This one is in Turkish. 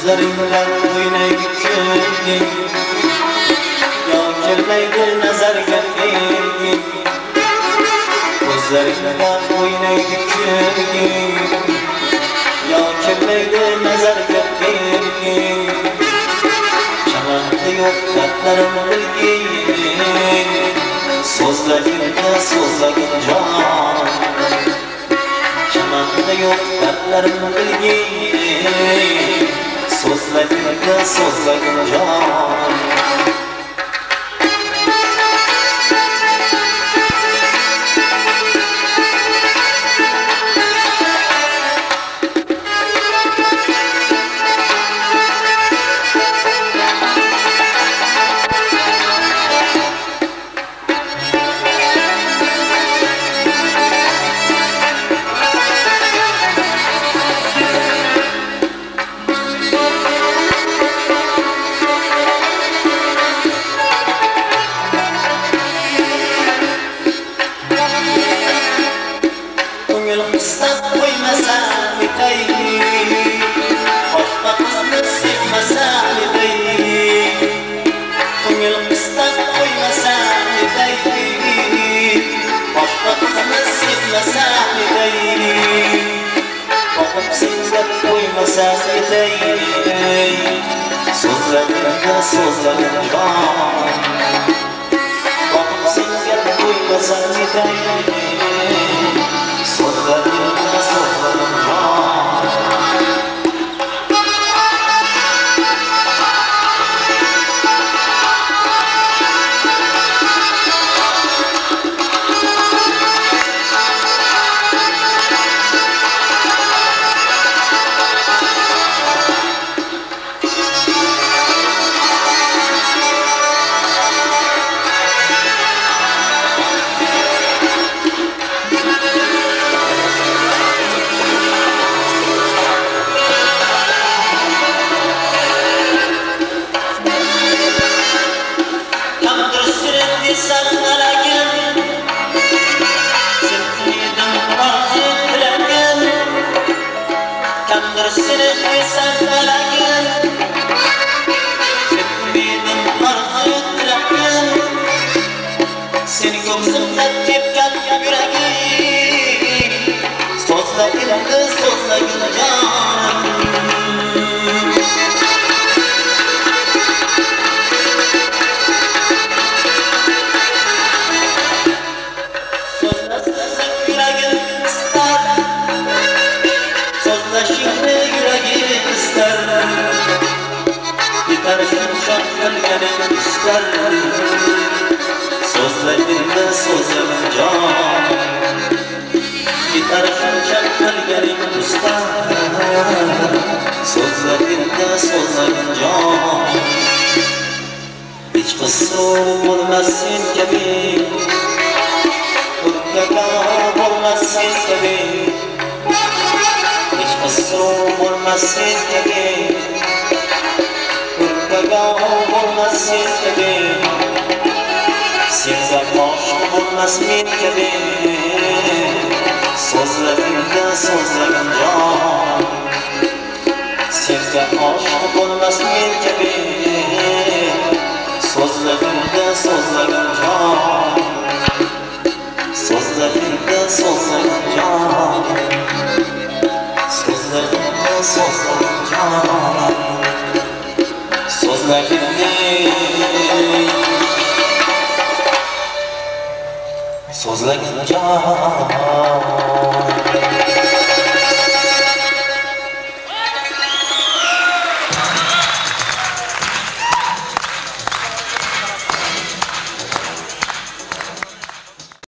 Gözlerimle oyuna gittin Ya gelmeydi nazar gelmeydi. Gözlerimle oyuna gittin Ya gelmeydi nazar gelmeydi. Çalardı yok dertlerim bildiğin Sözlerinde sözlerin can Çalardı yok dertlerim bildiğin Sözlerinde sözlerin can ساكتين سرا كسرا قام قام سيا كل ساكتين Düşürün bir sarılara gül şarkılgenim ister Sözlerinde sözlerim can Bir karışım şarkılgenim ister Sözlerinde sözlerim can Hiç kusur bulmasın gibi. Mutlaka olmasın tabi Hiç kusur olmasın tabi Mutlaka olmasın tabi Size aşık olmasın tabi Sözlerinde sözlerim can Size aşık olmasın tabi Sözlerinde sözlerim can Sözlerinde sözlerim can Sözlerinde sözlerim can Sözlerinde Sözlerim can